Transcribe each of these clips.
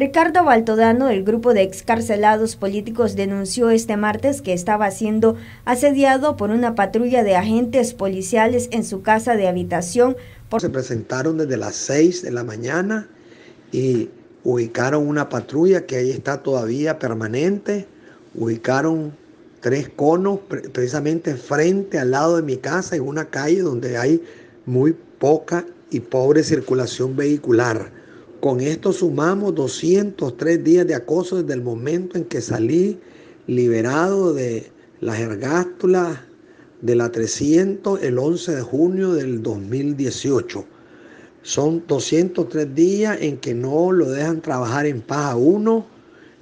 Ricardo Baltodano, del grupo de excarcelados políticos, denunció este martes que estaba siendo asediado por una patrulla de agentes policiales en su casa de habitación. Se presentaron desde las 6 de la mañana y ubicaron una patrulla que ahí está todavía permanente, ubicaron tres conos precisamente frente al lado de mi casa en una calle donde hay muy poca y pobre circulación vehicular. Con esto sumamos 203 días de acoso desde el momento en que salí liberado de las ergástulas de la 300 el 11 de junio del 2018. Son 203 días en que no lo dejan trabajar en paz a uno,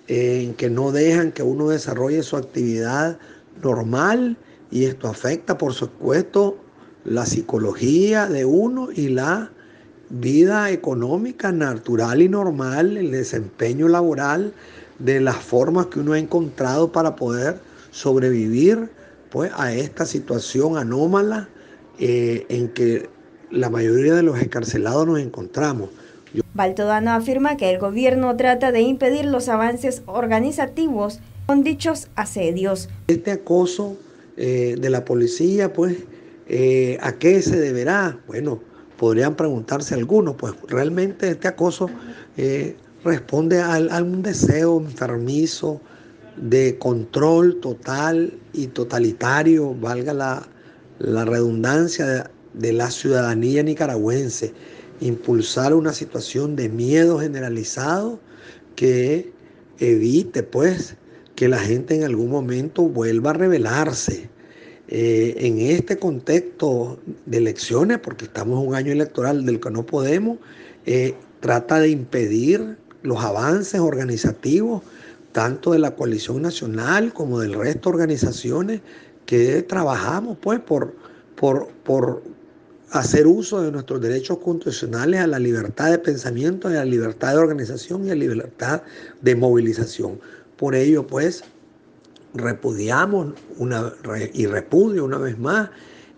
en que no dejan que uno desarrolle su actividad normal y esto afecta, por supuesto, la psicología de uno y la vida económica natural y normal, el desempeño laboral de las formas que uno ha encontrado para poder sobrevivir pues, a esta situación anómala eh, en que la mayoría de los encarcelados nos encontramos. Baltodano afirma que el gobierno trata de impedir los avances organizativos con dichos asedios. Este acoso eh, de la policía, pues, eh, ¿a qué se deberá? Bueno, podrían preguntarse algunos, pues realmente este acoso eh, responde a, un deseo enfermizo de control total y totalitario, valga la, redundancia de la ciudadanía nicaragüense impulsar una situación de miedo generalizado que evite pues que la gente en algún momento vuelva a rebelarse. Eh, en este contexto de elecciones, porque estamos en un año electoral del que no podemos, eh, trata de impedir los avances organizativos, tanto de la coalición nacional como del resto de organizaciones que trabajamos pues por, por, por hacer uso de nuestros derechos constitucionales a la libertad de pensamiento, a la libertad de organización y a la libertad de movilización. Por ello, pues, repudiamos una, y repudio una vez más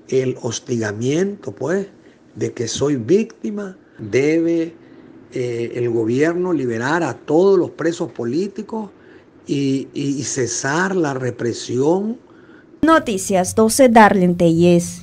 el hostigamiento, pues, de que soy víctima, debe eh, el gobierno liberar a todos los presos políticos y, cesar la represión. Noticias 12 Darlene Telles.